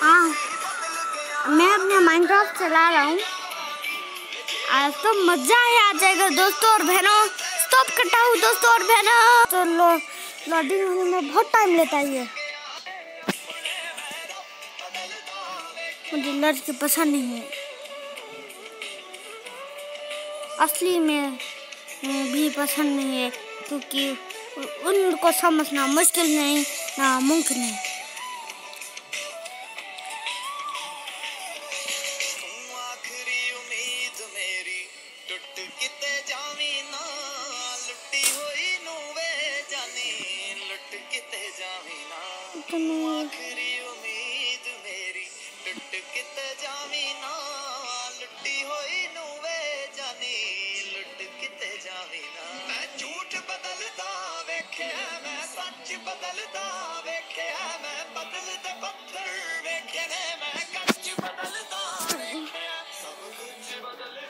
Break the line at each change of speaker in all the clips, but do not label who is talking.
हाँ। मैं अपने माइनक्राफ्ट चला रहा हूँ। आज तो मज़ा ही आ जाएगा दोस्तों और बहनों। स्टॉप करता हूँ दोस्तों और बहनों। तो लो लोडिंग होने में बहुत टाइम लेता है ये। मुझे लड़की पसंद नहीं है। असली में भी पसंद नहीं है, क्योंकि उनको समझना मुश्किल नहीं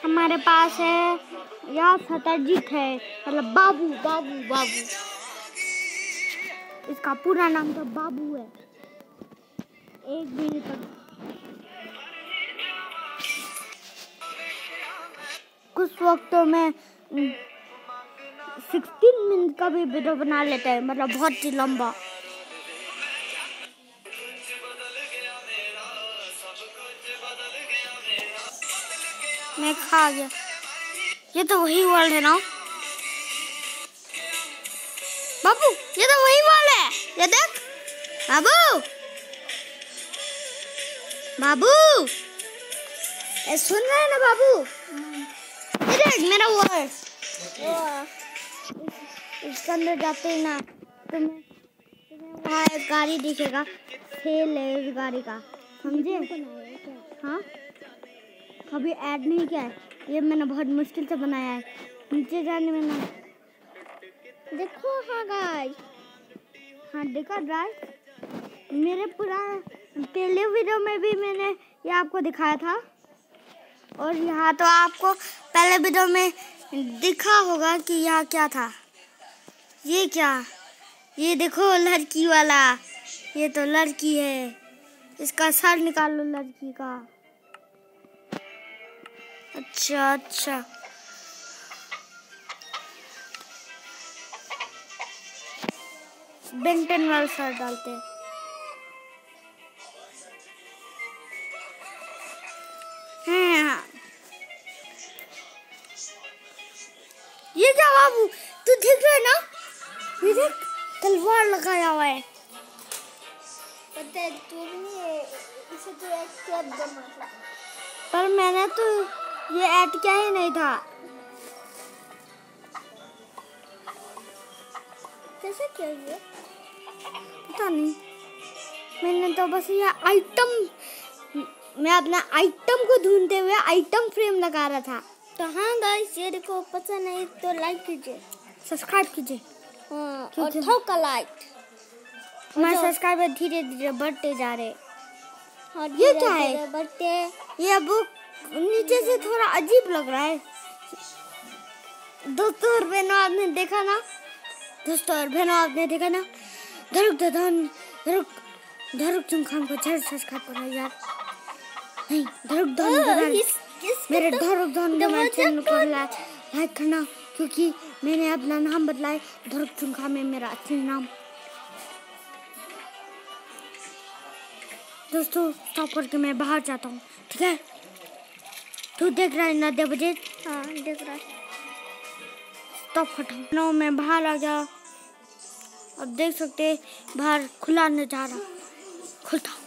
हमारे पास है, या सतरजीत है मतलब बाबू बाबू बाबू। इसका पूरा नाम तो बाबू है। एक दिन तक। कुछ वक्त में सिक्सटीन मिनट का भी वीडियो बना लेते हैं मतलब बहुत ही लंबा मैं खा गया ये तो वही वर्ल्ड है ना बाबू ये तो वही वर्ल्ड है ये देख बाबू बाबू सुन रहे हैं ना बाबू ये देख मेरा वर्ल्ड इसके अंदर जाते ही ना तुम्हें तुम्हें वहाँ एक गाड़ी दिखेगा सेल है इस गाड़ी का, समझे? हाँ? कभी ऐड नहीं किया है। ये मैंने बहुत मुश्किल से बनाया है। नीचे जाने में ना, देखो हाँ गाइस हाँ देखा गाइस मेरे पुराने, पहले वीडियो में भी मैंने ये आपको दिखाया था। और यहाँ तो आपको पहले वीडियो में दिखा होगा कि यहाँ क्या था। ये क्या? ये देखो लड़की वाला। ये तो लड़की है। इसका सर निकाल लो लड़की का। अच्छा अच्छा। बेंटन वाला सर डालते हैं। तो
एक
पर मैंने तो ये ऐड किया ही नहीं था।
कैसे किया ये?
पता नहीं। मैंने तो बस ये आइटम मैं अपना आइटम को ढूंढते हुए आइटम फ्रेम लगा रहा था।
तो हाँ गाइस ये देखो पसंद नहीं तो लाइक कीजिए।
सब्सक्राइब कीजिए।
हाँ और ठोका लाइक
हमारे। सब्सक्राइबर धीरे धीरे बढ़ते जा रहे।
और
ये क्या है?
बढ़ते
ये बुक नीचे से थोड़ा अजीब लग रहा है। दोस्तों और बहनों आपने देखा ना? दोस्तों और बहनों आपने देखा ना? धरुक धन धरुक धरुक चुमखान को झट सब्सक्राइब करो यार। नहीं धरुक धन मेरे धरुक धन
तो
चैनल को
तो-
लाइक करना क्योंकि मैंने अपना नाम बदलाया धरुक चुमखा में मेरा असली नाम। दोस्तों स्टॉप करके मैं बाहर जाता हूँ, ठीक है? तू देख रहा है नब्बे बजे?
हाँ देख रहा है।
स्टॉप हटाओ नो, मैं बाहर आ गया। अब देख सकते बाहर खुला नज़ारा। खुलता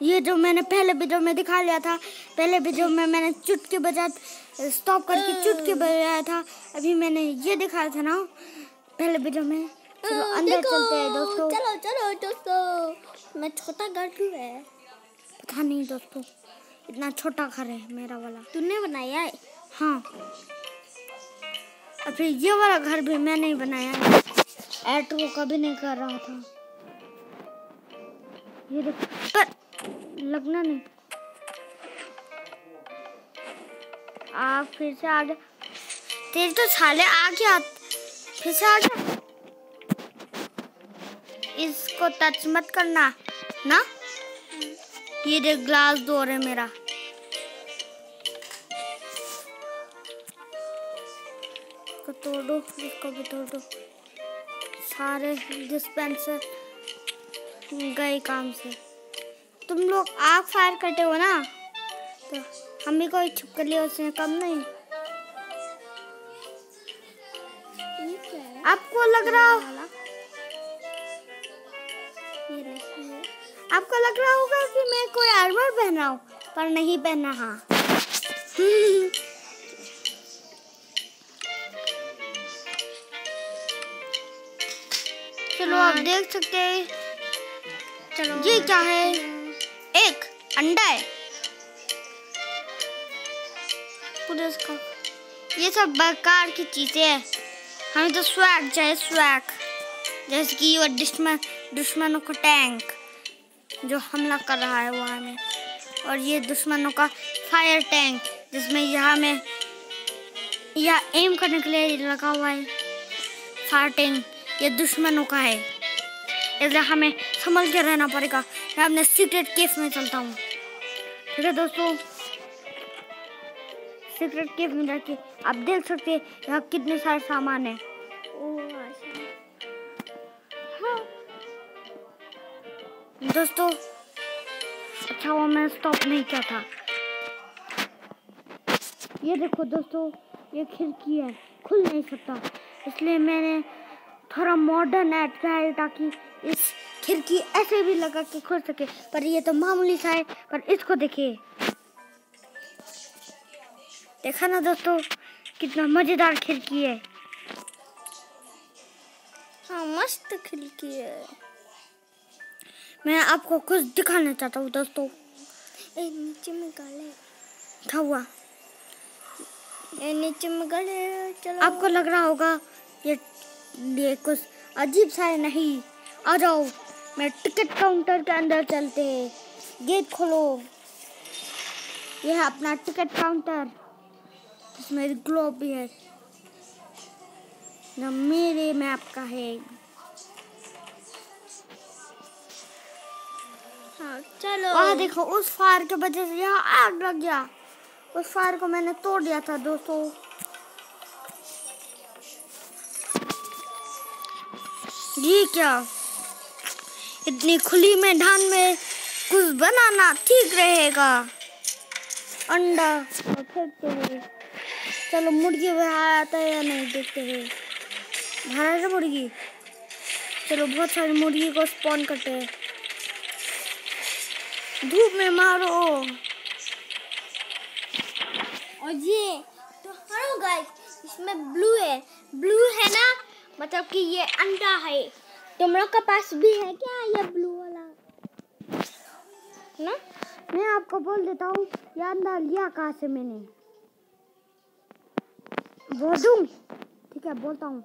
ये जो मैंने पहले वीडियो में दिखा लिया था, पहले वीडियो में मैंने चुटके बजा स्टॉप करके चुटके बजाया था, अभी मैंने ये दिखाया था ना, पहले वीडियो में। चलो
हाँ,
अंदर चलते हैं दोस्तों
चलो चलो दोस्तों मैं छोटा घर क्यों है
पता नहीं दोस्तों इतना छोटा घर है मेरा वाला
तूने बनाया है
हाँ और फिर ये वाला घर भी मैं नहीं बनाया है ऐड को कभी नहीं कर रहा था ये देख पर लगना नहीं आप फिर से आ जा तेरे तो छाले आ गया फिर से आ जा इसको टच मत करना ना? ये देख ग्लास डोर है मेरा। इसको तोड़ इसको भी तोड़। दो सारे डिस्पेंसर गए काम से। तुम लोग आग फायर करते हो ना? तो हम भी कोई छुप कर लिया उसने कम नहीं। आपको लग रहा आपको लग रहा होगा कि मैं कोई आर्मर पहन रहा हूँ पर नहीं पहन रहा चलो आप देख सकते हैं।
चलो।
ये क्या है? एक अंडा है। पूरे इसका ये सब बेकार की चीज़ें हैं। हमें तो स्वैग चाहिए स्वैग। जैसे कि वो दुश्मन दुश्मनों का टैंक। जो हमला कर रहा है वहाँ में। और ये दुश्मनों का फायर टैंक जिसमें यहाँ में यह एम करने के लिए लगा हुआ है। फायर टैंक ये दुश्मनों का है। इसलिए हमें संभल के रहना पड़ेगा। मैं अपने सीक्रेट केफ में चलता हूँ। ठीक है दोस्तों? सीक्रेट केफ में जाके आप देख सकते हैं यहाँ कितने सारे सामान है। दोस्तों अच्छा वो मैं स्टॉप नहीं किया था। ये देखो दोस्तों, ये खिड़की है, खुल नहीं सकता। इसलिए मैंने थोड़ा मॉडर्न ऐड किया है ताकि इस खिड़की ऐसे भी लगा के खुल सके। पर ये तो मामूली सा है, पर इसको देखिए। देखा ना दोस्तों, कितना मज़ेदार खिड़की है।
हाँ मस्त खिड़की है।
मैं आपको कुछ दिखाना चाहता हूँ दोस्तों।
ए नीचे में गाले।
क्या हुआ।
ए नीचे में गाले चलो।
आपको लग रहा होगा ये ये कुछ अजीब सा है नहीं। आ जाओ मैं टिकट काउंटर के अंदर चलते हैं। गेट खोलो। यह है अपना टिकट काउंटर इसमें ग्लोब भी है। जो मेरे मैप का है।
चलो।
वहाँ देखो, उस फायर के वजह से यहाँ आग लग गया। उस फायर को मैंने तोड़ दिया था, दोस्तों। ये क्या? इतनी खुली मैदान में कुछ बनाना ठीक रहेगा। अंडा और फेंकते हुए चलो, मुर्गी बाहर आता है या नहीं, देखते हुए बाहर मुर्गी? चलो, बहुत सारी मुर्गी को स्पॉन करते हैं। धूप में मारो।
और ये तो हेलो गाइस इसमें ब्लू है। ब्लू है ना? मतलब कि ये अंडा है। तुम लोग के पास भी है क्या ये ब्लू वाला? ना?
मैं आपको बोल देता हूँ ये अंडा लिया कहाँ से मैंने? बोल दूँ? ठीक है बोलता हूँ।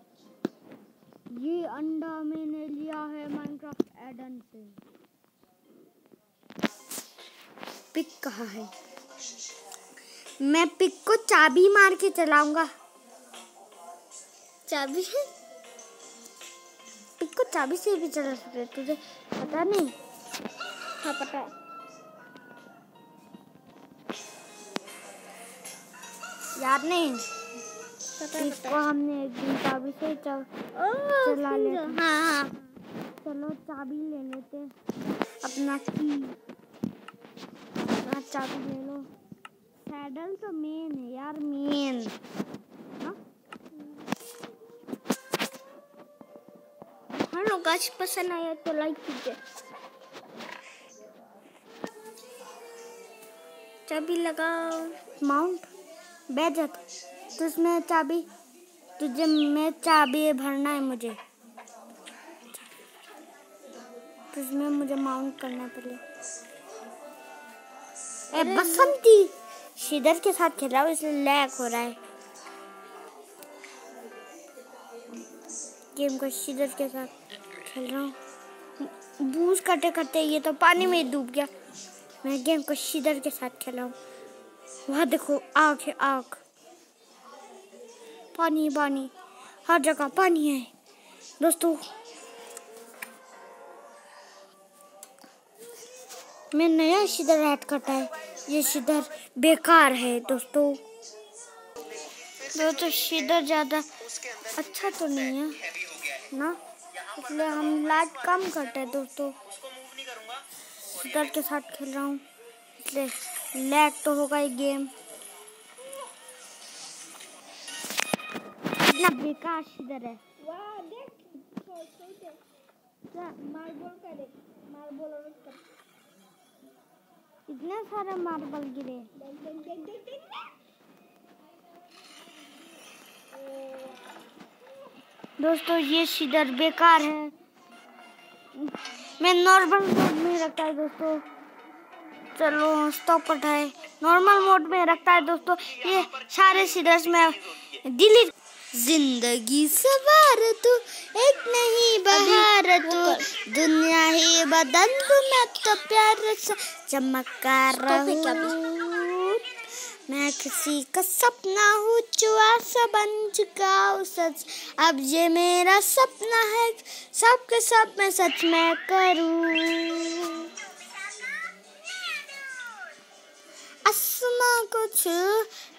ये अंडा मैंने लिया है माइनक्राफ्ट एडन से। पिक कहाँ है? मैं पिक को चाबी मार के चलाऊँगा।
चाबी है?
पिक को चाबी से भी चला सकते तुझे। पता नहीं।
हाँ पता है।
याद नहीं। इसको हमने एक दिन चाबी से चल चला। लेते।
हाँ। हाँ
चलो चाबी ले लेते अपना की चाबी ले लो सैडल तो मेन है यार मेन?
हेलो गाइस पसंद आया तो लाइक कीजिए। चाबी लगाओ।
माउंट बैजत। तो इसमें चाबी, तुझे में चाबी भरना है मुझे। तो इसमें मुझे माउंट करना पड़ेगा ए बसंती। शिदर के साथ खेल रहा हूँ इसलिए लैग हो रहा है। गेम को शिदर के साथ खेल रहा हूँ। बूझ करते करते ये तो पानी में ही डूब गया। मैं गेम को शिदर के साथ खेल रहा हूँ। वहाँ देखो आग है आग। पानी पानी। हर जगह पानी है। दोस्तों मैं नया शिदर ऐड करता है। ये शिदर बेकार है दोस्तों। दोस्तों शिदर ज़्यादा अच्छा तो नहीं है, ना? इसलिए हम लाइट कम करते हैं दोस्तों। शिदर के साथ खेल रहा हूँ, इसलिए लैग तो होगा ही गेम इतना बेकार शिदर है।
मार्बल का देख मार्बल और
इतने सारे मार्बल गिरे। दोस्तों, ये शिदर बेकार है। मैं नॉर्मल मोड में रखता है, दोस्तों। चलो स्टॉप उठाए नॉर्मल मोड में रखता है, दोस्तों। ये सारे सीडर्स में डिलीट ज़िंदगी सवार तू एक नहीं बहार तू। दुनिया ही बदल तू मैं तो प्यार से चमका। रहूँ मैं किसी का सपना हूँ जो आशा बन चुका हूँ सच। अब ये मेरा सपना है सबके सब मैं सच में करूँ। आसमां कुछ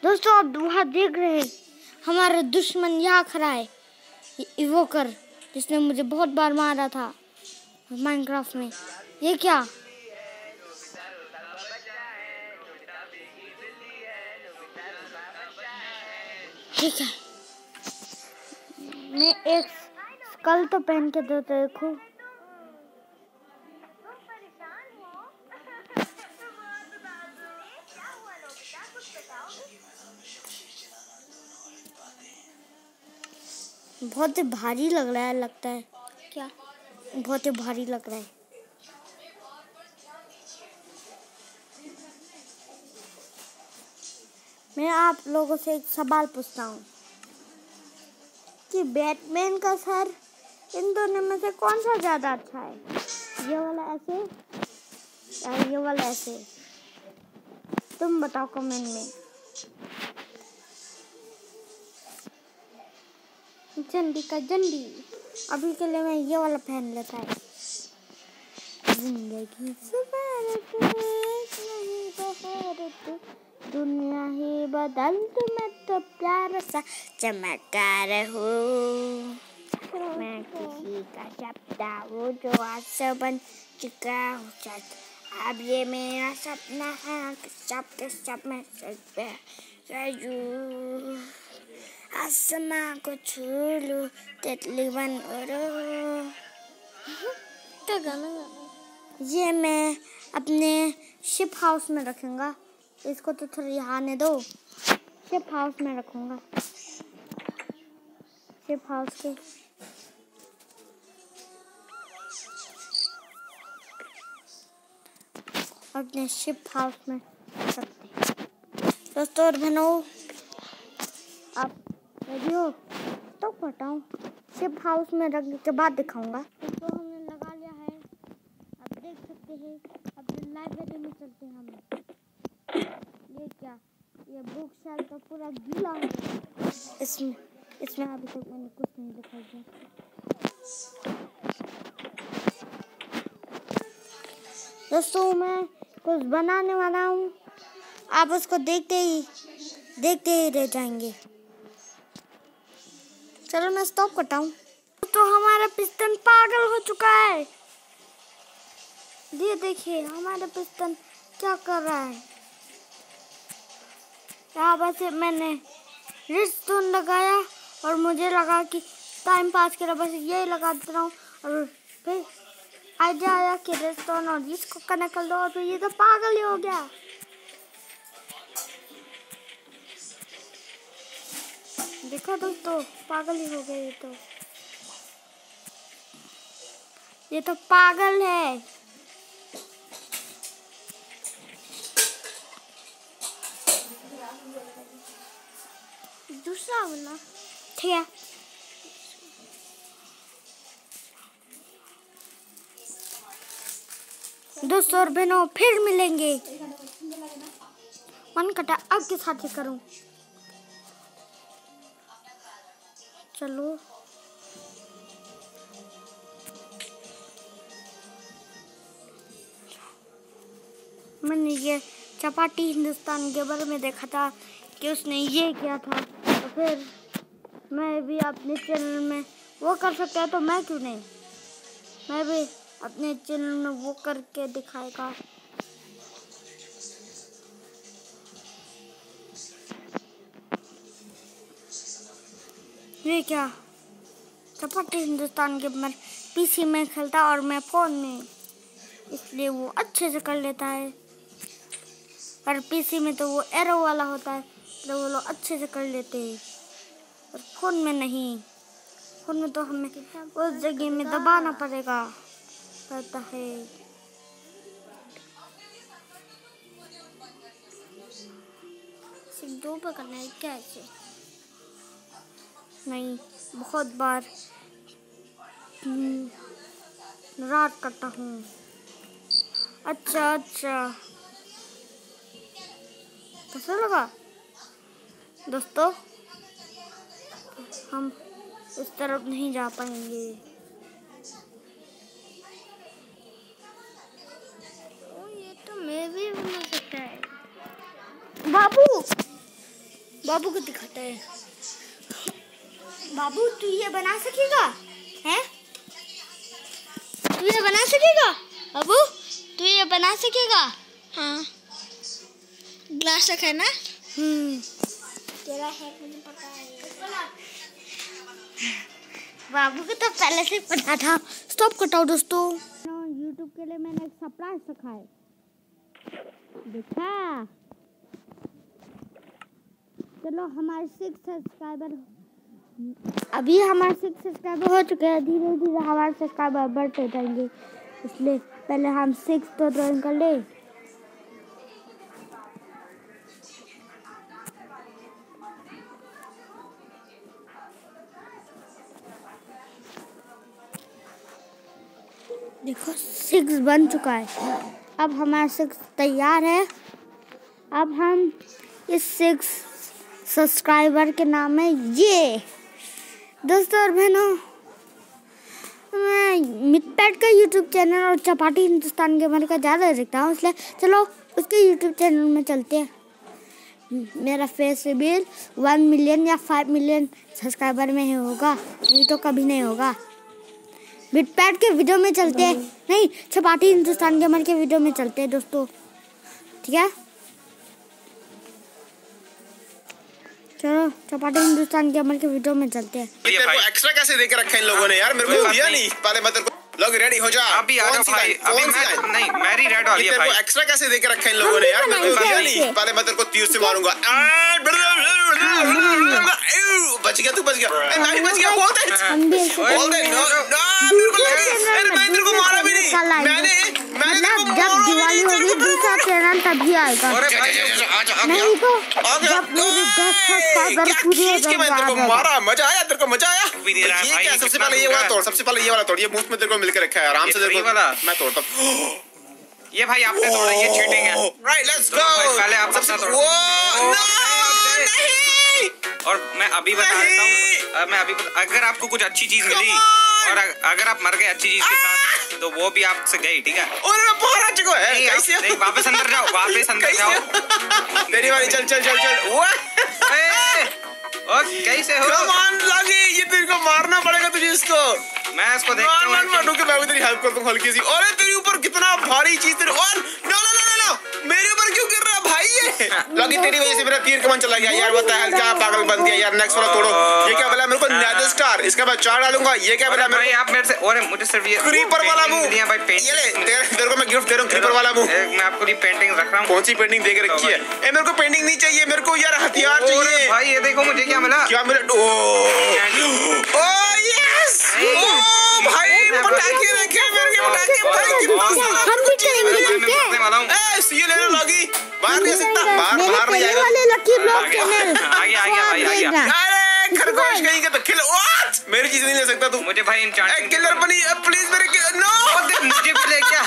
दोस्तों आप वहाँ देख रहे हैं। हमारा दुश्मन यहाँ खड़ा है। इवोकर जिसने मुझे बहुत बार मारा था माइनक्राफ्ट में। ये क्या? ठीक है। मैं एक स्कल तो पहन के दो देखो। बहुत भारी लग रहा है, लगता है।
क्या?
बहुत भारी लग रहा है। मैं आप लोगों से एक सवाल पूछता हूँ कि बैटमैन का सर इन दोनों में से कौन सा ज़्यादा अच्छा है? ये वाला ऐसे या ये वाला ऐसे? तुम बताओ कमेंट में। जंडी का जंडी अभी के लिए मैं ये वाला पहन लेता है। ज़िंदगी बहारत दुनिया ही बदल, तुम्हें तो प्यार सा चमका रहूँ मैं किसी का सपना हूँ जो आज से बन चुका हूँ। सच अब ये मेरा सपना है सब के सब मैं सच पे रहूँ आसमां को छू लूँ, तितली बन उड़ूं।
क्या गाना
ये मैं अपने शिप हाउस में रखूँगा। इसको तो थोड़ी आने दो। शिप हाउस में रखूँगा। शिप हाउस के। अपने शिप हाउस में रखते हैं। दोस्तों और बहनों हो तो बताऊँ शिप हाउस में रखने के बाद दिखाऊँगा। इसको हमने लगा लिया है। आप देख सकते हैं अब लाइब्रेरी में चलते हैं हम। ये क्या? ये बुक शेल्फ तो पूरा गीला है। इसमें इसमें अभी तक मैंने कुछ नहीं दिखाई दिया दोस्तों मैं कुछ बनाने वाला हूँ। आप उसको देखते ही देखते ही रह जाएँगे। चलो मैं स्टॉप करता हूँ। तो हमारा पिस्टन पागल हो चुका है। ये देखिए, हमारा पिस्टन क्या कर रहा है? यहाँ बस मैंने रिस्टोन लगाया और मुझे लगा कि टाइम पास करा बस यही लगा देता हूँ। और फिर आइडिया आया कि रिस्टोन और इसको कनेक्ट कर दो और फिर ये तो पागल ही हो गया। देखो दोस्तों पागल ही हो गए ये तो। ये तो पागल है।
दूसरा वाला।
ठीक है। दोस्तों और बहनों, फिर मिलेंगे। मन कटा, अब के साथ ही करूँ। चलो। मैंने ये चपाटी हिंदुस्तान के बारे में देखा था कि उसने ये किया था तो फिर मैं भी अपने चैनल में वो कर सकता है तो मैं क्यों नहीं? मैं भी अपने चैनल में वो करके दिखाएगा। ये क्या? चपाटी हिंदुस्तान के मैं पीसी में खेलता और मैं फ़ोन में। इसलिए वो अच्छे से कर लेता है। पर पीसी में तो वो एरो वाला होता है तो वो लोग अच्छे से कर लेते हैं। और फ़ोन में नहीं। फ़ोन में तो हमें उस जगह में दबाना पड़ेगा। पड़ता है।
सिर्फ़ दो पे करना है, क्या ऐसे
नहीं बहुत बार रात करता हूँ। अच्छा अच्छा। कैसा लगा। दोस्तों हम इस तरफ़ नहीं जा पाएँगे।
ये तो मैं भी बना सकता है।
बाबू! बाबू को दिखाता है। बाबू तू ये बना सकेगा? हैं?
तू ये बना सकेगा? बाबू तू ये बना सकेगा? हाँ। ग्लास रखा है ना?
हम्म।
तेरा है मुझे पता है।
बाबू को तो पहले से पता था। स्टॉप कटाओ दोस्तों। यूट्यूब के लिए मैंने एक सरप्राइज़ रखा है। देखा? चलो हमारे सिक्स सब्सक्राइबर अभी हमारे सिक्स सब्सक्राइबर हो चुके हैं, धीरे धीरे हमारे सब्सक्राइबर बढ़ते जाएँगे। इसलिए पहले हम सिक्स तो ड्राइंग कर ले। देखो सिक्स बन चुका है। अब हमारा सिक्स तैयार है। अब हम इस सिक्स सब्सक्राइबर के नाम है ये। दोस्तों और बहनों, मैं मिटपैट का यूट्यूब चैनल और चपाटी हिंदुस्तान के बारे का ज़्यादा देखता हूँ, इसलिए चलो उसके यूट्यूब चैनल में चलते हैं। मेरा फेस रिवील वन मिलियन या फाइव मिलियन सब्सक्राइबर में ही होगा नहीं तो कभी नहीं होगा। बिटपैट के वीडियो में चलते हैं। नहीं, चपाटी हिंदुस्तान के मन के वीडियो में चलते हैं दोस्तों, ठीक है? चलो चपाटी हिंदुस्तान के अमल के वीडियो में चलते हैं।
तेरे को एक्स्ट्रा कैसे देके रखे इन लोगों ने यार? मेरे को दिया नहीं। पहले मैं तेरे को लोग रेडी हो जा।
अभी आ जाओ भाई। अभी मैं नहीं मैरी रेड वाली है
तेरे को
भाई।
एक्स्ट्रा कैसे देके रखा इन लोगों ने यार? मेरे को दिया नहीं पहले मैं तेरे को तीर से मारूँगा। बच गया तू बच गया। मैं भी बच गया बोल दे।
हम भी ऐसे
बोल दे नो नो मेरे को लगा अरे मैं तेरे को मारा भी नहीं। मैंने मैंने
मतलब जब दिवाली होगी दूसरा चैनल तभी आएगा।
अरे
जा, जा, जा, जा, आ गया।
नहीं तो
आ गया।
जब मेरे दस सब्सक्राइबर
क्या
पूरे हो
मैं तेरे को मारा? मज़ा आया तेरे को मज़ा आया?
भी है
ये क्या सबसे पहले ये वाला तोड़ सबसे पहले ये वाला तोड़ ये मुफ़्त में तेरे को मिलकर रखा है आराम से तेरे को मैं तोड़ता हूँ।
ये भाई आपने तोड़ा ये चीटिंग है।
राइट लेट्स
तो
गो
पहले आप अपना तोड़ो।
वो
ओ,
नहीं।
और मैं अभी बता देता हूँ मैं अभी बता, अगर आपको कुछ अच्छी चीज़ मिली और अगर आप मर गए अच्छी चीज़ के साथ तो वो भी आपसे गई ठीक है?
और मैं बाहर आ चुका है
नहीं,
कैसे?
नहीं, वापस अंदर जाओ वापस अंदर जाओ।
तेरी वाली चल चल चल चल। वो
कैसे हो?
कम ऑन लगी ये तेरे को मारना पड़ेगा तुझे इसको।
मैं इसको
मार
देखता
मार मार
हूँ?
रुक मैं भी तेरी हेल्प करता हूँ हल्की सी। अरे तेरे ऊपर कितना भारी चीज़ तेरे और ये लगी तेरी वजह से मेरा तीर कमान चला गया यार बता क्या पागल बन गया यार नेक्स्ट वाला तोड़ो। ये क्या बोला? मेरे को नेदर स्टार इसका मैं चार डालूँगा ये क्या बोला? मेरे
आप मेरे से और मुझे सिर्फ़ ये
क्रीपर वाला मुँह।
मिली भाई
ये ले
पेंटिंग
तेरे तेरे को मैं गिफ्ट दे रहा हूँ क्रीपर वाला मुँह।
मैं आपको ये पेंटिंग रख रहा हूँ।
कौन सी पेंटिंग दे के रखी है? ए मेरे को पेंटिंग नहीं चाहिए मेरे को यार हथियार चाहिए।
भाई ये देखो मुझे क्या मिला?
क्या ओ ओ यस ओ भाई पटाखे रखे मेरे के पटाखे भाई कितना सारा
हम भी करेंगे
भाई, मैं
ठीक
मरने वाला हूँ
ए सी ले लो लगी। बाहर नहीं सकता बाहर बाहर नहीं
पहले वाले लकी ब्लॉक चैनल
आ गया, आ गया, भाई, आ गया।
अरे खरगोश कहीं का तो किल व्हाट मेरी चीज़ नहीं ले सकता तू।
मुझे भाई
ए किलर बनी प्लीज़ मेरे नो
मुझे भी ले क्या?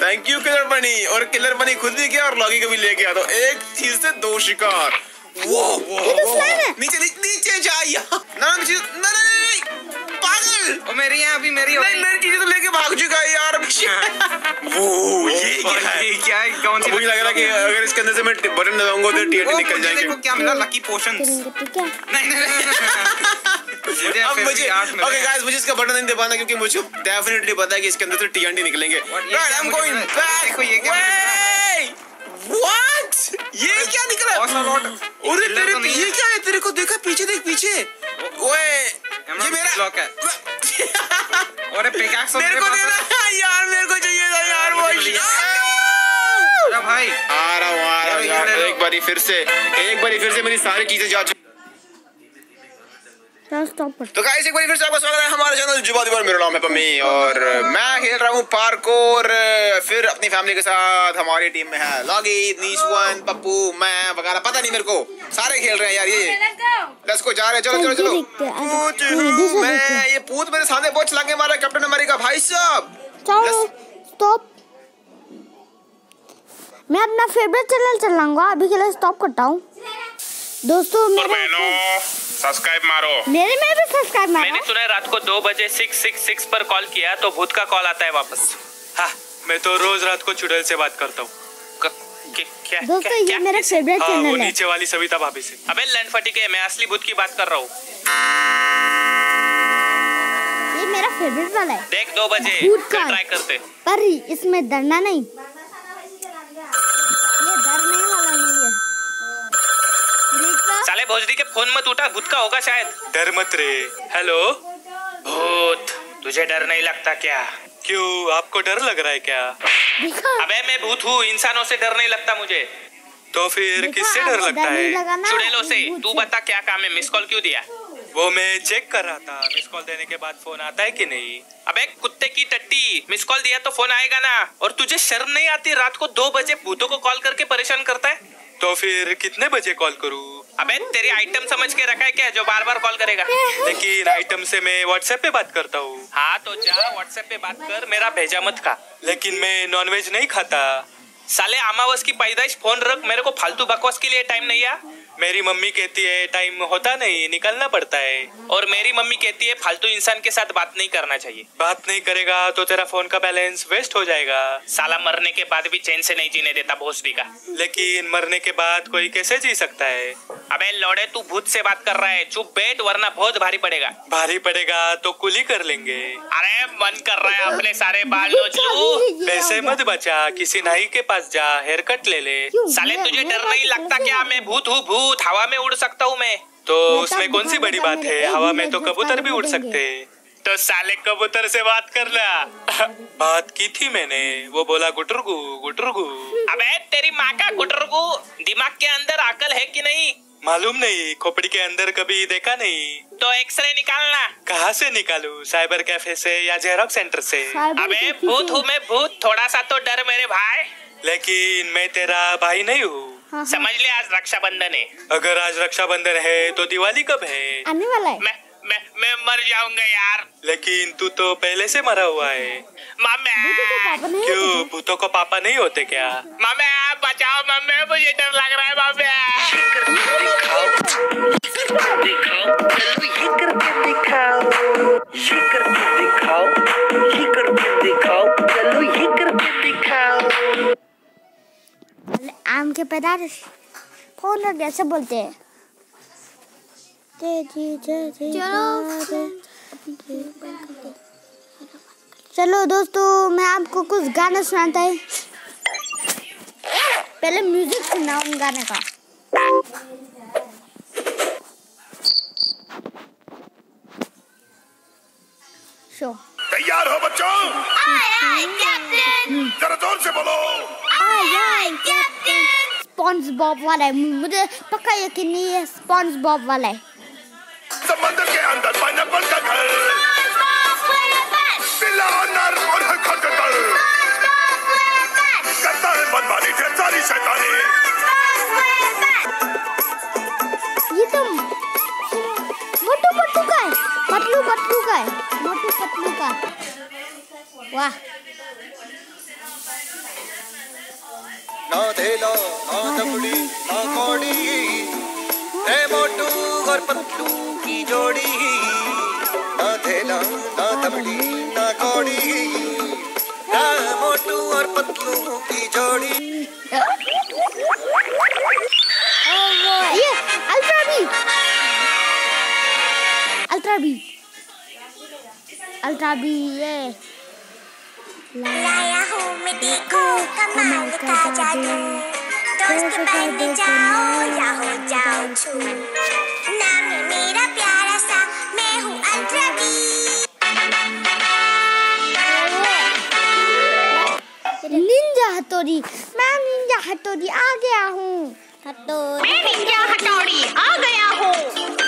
थैंक यू किलर बनी और किलर बनी खुद भी गया और लॉगी को भी ले गया। तो एक चीज़ से दो शिकार। वो वो
ये तो है।
नीचे नीचे जा ना ना ना पागल।
मेरी है अभी मेरी
नहीं मेरी चीज़ें तो लेके भाग चुका है यार। वो ये क्या है?
ये क्या है? कौन सी
मुझे लग रहा है कि अगर इसके अंदर से मैं बटन दबाऊँगा तो टीएनटी
ओ,
निकल जाएँगे।
देखो क्या मिला लकी पोशन नहीं नहीं नहीं।
अब मुझे ओके गाइस मुझे इसका बटन नहीं दबाना क्योंकि मुझे डेफिनेटली पता है कि इसके अंदर से टीएनटी निकलेंगे। going
मिला?
back.
देखो ये क्या!
What? ये क्या निकला? अरे तेरे
तो
ये क्या है? तेरे को देखा? पीछे देख पीछे। ओए ये मेरा
ब्लॉक है। और पिकैक्स
मेरे को देना। यार मेरे को चाहिए था यार
मिल अरे भाई।
आ रहा हूँ आ रहा हूँ। एक बारी फिर से एक बारी फिर से मेरी सारी चीज़ें जा चुकी तो गाइस एक बार फिर से आपका स्वागत है हमारे चैनल जुबा दीवार मेरा नाम है पम्मी और मैं खेल रहा हूँ पार्कोर फिर अपनी फैमिली के साथ हमारी टीम में है लॉगी नीशवन पप्पू मैं वगैरह। पता नहीं मेरे को। सारे खेल रहे हैं यार ये। लेट्स को जा रहे चलो चलो चलो। पूत मैं। ये पूत मेरे सामने बहुत चला मारा कैप्टन अमेरिका भाई साहब।
स्टॉप मैं अपना फेवरेट चैनल चलाऊँगा। अभी के लिए स्टॉप करता हूँ। दोस्तों
और
मेरे
सब्सक्राइब मारो।
मेरे में भी सब्सक्राइब
मैंने
मारो
सुना है रात को दो बजे सिक्स सिक्स सिक्स पर कॉल किया तो भूत का कॉल आता है वापस। हाँ मैं तो रोज रात को चुड़ैल से बात करता हूँ। क्या क्या
दोस्तों,
क्या-
ये
क्या?
मेरा favorite
हाँ,
है।
नीचे वाली सविता भाभी से। अबे लैंड फटी के मैं असली भूत की बात कर रहा हूँ।
ये मेरा फेवरेट वाला है।
देख दो बजे
भूत का।
ट्राई करते।
पर इसमें डरना नहीं ये डरने वाला नहीं है देखा?
साले भोजडी के फ़ोन मत उठा भूत का होगा शायद। डर मत रे। हेलो? भूत तुझे डर नहीं लगता क्या? क्यों? आपको डर लग रहा है क्या? अबे मैं भूत हूँ इंसानों से डर नहीं लगता मुझे। तो फिर किससे डर लगता है? चुड़ैलों से तू बता क्या काम है? मिस कॉल क्यों दिया? वो मैं चेक कर रहा था मिस कॉल देने के बाद फ़ोन आता है कि नहीं। अबे कुत्ते की टट्टी मिस कॉल दिया तो फ़ोन आएगा ना। और तुझे शर्म नहीं आती? रात को दो बजे भूतों को कॉल करके परेशान करता है? तो फिर कितने बजे कॉल करूँ? अबे तेरी आइटम समझ के रखा है क्या जो बार बार कॉल करेगा लेकिन आइटम से मैं व्हाट्सएप पे बात करता हूँ। हाँ तो जा व्हाट्सएप पे बात कर मेरा भेजा मत खा। लेकिन मैं नॉनवेज नहीं खाता। साले अमावस की पैदाइश फ़ोन रख मेरे को फालतू बकवास के लिए टाइम नहीं है। मेरी मम्मी कहती है टाइम होता नहीं निकलना पड़ता है। और मेरी मम्मी कहती है फालतू इंसान के साथ बात नहीं करना चाहिए। बात नहीं करेगा तो तेरा फ़ोन का बैलेंस वेस्ट हो जाएगा। साला मरने के बाद भी चैन से नहीं जीने देता भोसडी का। लेकिन मरने के बाद कोई कैसे जी सकता है? अबे लौड़े तू भूत से बात कर रहा है। चुप बैठ वरना बहुत भारी पड़ेगा। भारी पड़ेगा तो कुली कर लेंगे। अरे मन कर रहा है अपने सारे बाल नोच लूँ पैसे मत बचा किसी नाई के पास जा हेयर कट ले। ले साले तुझे डर नहीं लगता क्या मैं भूत हूँ भूत? हवा में उड़ सकता हूँ मैं? तो उसमें कौन सी बड़ी बात है? हवा में तो कबूतर भी उड़ सकते। हैं तो साले कबूतर से बात कर ला। बात की थी मैंने वो बोला गुटरगु गुटरगु। अबे तेरी माँ का गुटरगु दिमाग के अंदर अकल है कि नहीं? मालूम नहीं खोपड़ी के अंदर कभी देखा नहीं। तो एक्सरे निकालना। कहाँ से निकालू? साइबर कैफ़े से या जेरोक्स सेंटर से? अबे भूत हूँ मैं भूत। थोड़ा सा तो डर मेरे भाई। लेकिन मैं तेरा भाई नहीं हूँ।
हाँ, हाँ।
समझ ले आज रक्षाबंधन है। अगर आज रक्षाबंधन है तो दिवाली कब है?
आने वाला है।
मैं मैं मैं मर जाऊँगा यार। लेकिन तू तो पहले से मरा हुआ है। मामे क्यों? भूतों को पापा नहीं होते क्या? मामे बचाओ मम्मी मुझे डर लग रहा है मामे
दिखाओ चलो ये करके दिखाओ। ये करके दिखाओ ये करके दिखाओ।
आम के पैदाइश फ़ोन ऐसे बोलते हैं? चलो चलो दोस्तों मैं आपको कुछ गाना सुनाता है। पहले म्यूज़िक सुनाऊं गाने का। शो
तैयार हो बच्चों? जरा ज़ोर से बोलो।
बॉब वाला मुझे पक्का यकीन नहीं है। बॉब वाला
समंदर के अंदर पाइनएप्पल का घर पिल्ला नर और खटखटर करता मनमानी ढेर सारी शैतानी
ये तो मोटू पतलू का है पतलू पतलू का है मोटू पतलू का वाह
ना धेला ना दबड़ी ना कौड़ी ए मोटू और पतलू की जोड़ी। ना
सीधे ना तबड़ी ना कौड़ी ना मोटू और पतलू की जोड़ी।
ये, ultra B. Ultra B. Ultra B, ये।
लाया। हूँ मैं देखो कमाल का जादू दोस्त बन जाओ या हो जाओ छू नाम है मेरा प्यारा सा मैं हूँ अल्ट्रा बी
निंजा हथौड़ी, मैं निंजा हथौड़ी आ गया हूँ।
हथौड़ी मैं निंजा हथौड़ी आ गया हूँ।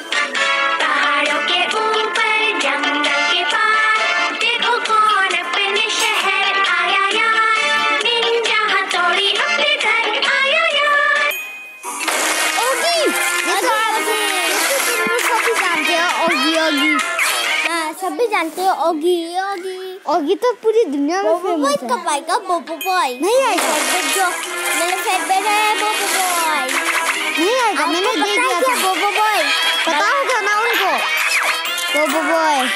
हाँ
सभी जानते हो ओगी ओगी।
ओगी तो पूरी दुनिया में फ़ेमस है।
कब आएगा बोबो बॉय
नहीं आएगा।
जो मेरा फेवरेट है बोबो बॉय
नहीं आएगा मैंने दे दिया था।
बोबो बॉय
पता होगा ना उनको? बोबो बॉय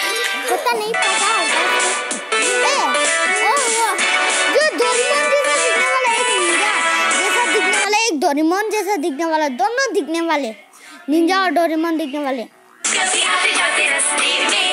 पता नहीं पता होगा।
ए, ओ, वो, जो डोरेमोन जैसा दिखने वाला एक निंजा जैसा दिखने वाला एक डोरेमोन जैसा दिखने वाला दोनों दिखने वाले। निंजा और डोरेमोन दिखने वाले।
कभी आते जाते रास्ते में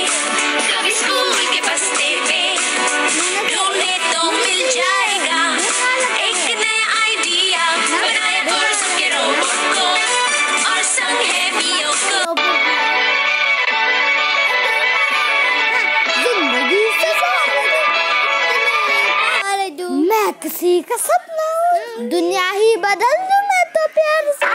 का
सपना दुनिया ही बदल दूँ मैं तो प्यार से।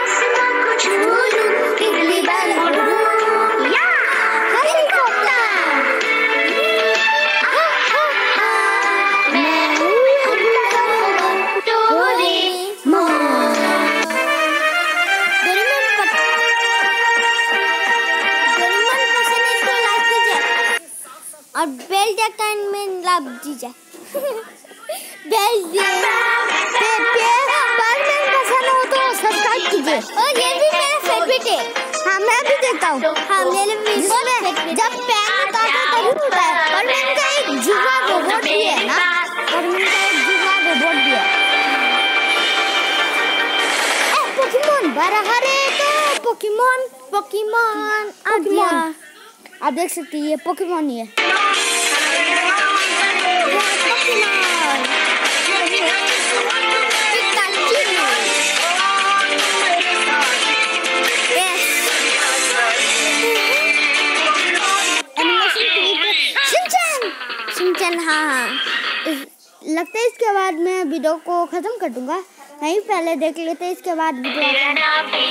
लगता है इसके बाद मैं वीडियो को खत्म कर दूँगा। नहीं पहले देख लेते हैं इसके बाद वीडियो। आता है।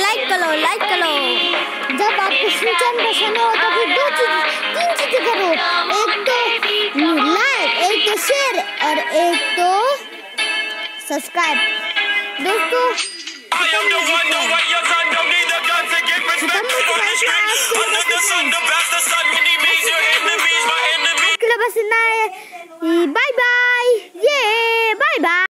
लाइक करो लाइक करो।
जब आपको सिंचन पसंद हो तो फिर दो चीज़ तीन चीज़ें करो। एक तो लाइक एक तो शेयर और एक तो सब्सक्राइब दोस्तों
Labas na. Bye-bye. Yeah, bye-bye.